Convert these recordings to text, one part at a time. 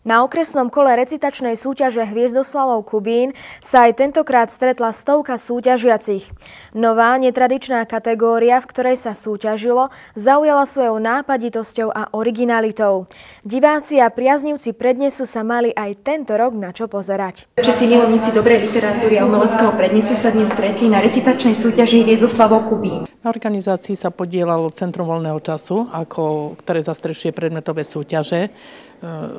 Na okresnom kole recitačnej súťaže Hviezdoslavov Kubín sa aj tentokrát stretla stovka súťažiacich. Nová netradičná kategória, v ktorej sa súťažilo, zaujala svojou nápaditosťou a originalitou. Diváci a priaznivci prednesu sa mali aj tento rok na čo pozerať. Všetci milovníci dobrej literatúry a umeleckého prednesu sa dnes stretli na recitačnej súťaži Hviezdoslavov Kubín. Na organizácii sa podielalo Centrum voľného času, ako, ktoré zastrešuje predmetové súťaže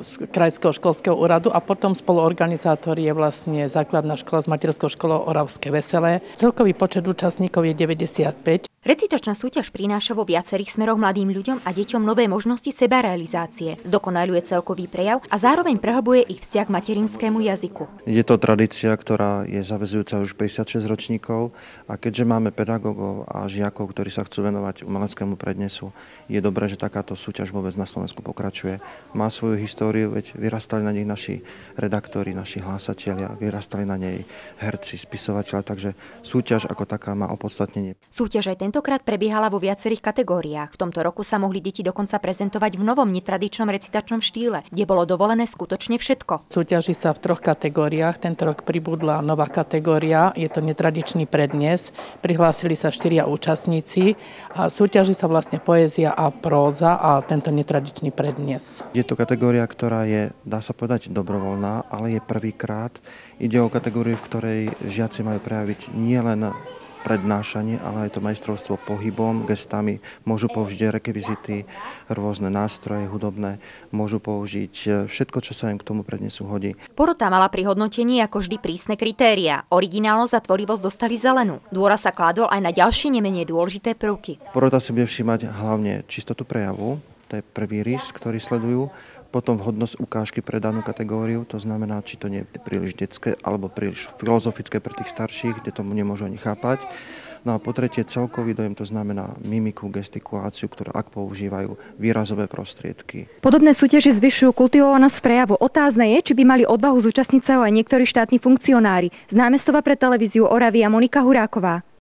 z Krajského školského úradu a potom spoluorganizátor je vlastne základná škola s materskou školou Oravské Veselé. Celkový počet účastníkov je 95. Recitačná súťaž prináša vo viacerých smeroch mladým ľuďom a deťom nové možnosti sebarealizácie, zdokonaluje celkový prejav a zároveň prehlbuje ich vzťah k materinskému jazyku. Je to tradícia, ktorá je zavezujúca už 56 ročníkov a keďže máme pedagógov a žiakov, ktorí sa chcú venovať umeleckému prednesu, je dobré, že takáto súťaž vôbec na Slovensku pokračuje. Má svoju históriu, veď vyrastali na nej naši redaktori, naši hlásatelia, vyrastali na nej herci, spisovateľa, takže súťaž ako taká má opodstatnenie. Súťaž aj tentokrát prebiehala vo viacerých kategóriách. V tomto roku sa mohli deti dokonca prezentovať v novom netradičnom recitačnom štýle, kde bolo dovolené skutočne všetko. Súťaží sa v troch kategóriách. Tento rok pribudla nová kategória, je to netradičný prednes. Prihlásili sa štyria účastníci a súťaží sa vlastne poézia a próza a tento netradičný prednes. Je to kategória, ktorá je, dá sa povedať, dobrovoľná, ale je prvýkrát. Ide o kategóriu, v ktorej žiaci majú prejaviť nielen prednášanie, ale aj to majstrovstvo pohybom, gestami. Môžu použiť rekvizity, rôzne nástroje hudobné, môžu použiť e, všetko, čo sa im k tomu prednesu hodí. Porota mala pri hodnotení ako vždy prísne kritéria. Originálnosť a tvorivosť dostali zelenú. Dôra sa kládol aj na ďalšie nemenej dôležité prvky. Porota si bude všímať hlavne čistotu prejavu, to je prvý rys, ktorý sledujú. Potom vhodnosť ukážky pre danú kategóriu, to znamená, či to nie je príliš detské alebo príliš filozofické pre tých starších, kde tomu nemôžu ani chápať. No a po tretie celkový dojem, to znamená mimiku, gestikuláciu, ktorú ak používajú výrazové prostriedky. Podobné súťaže zvyšujú kultivovanosť prejavu. Otázne je, či by mali odvahu zúčastniť sa aj niektorí štátni funkcionári. Z námestova pre televíziu Oravia Monika Huráková.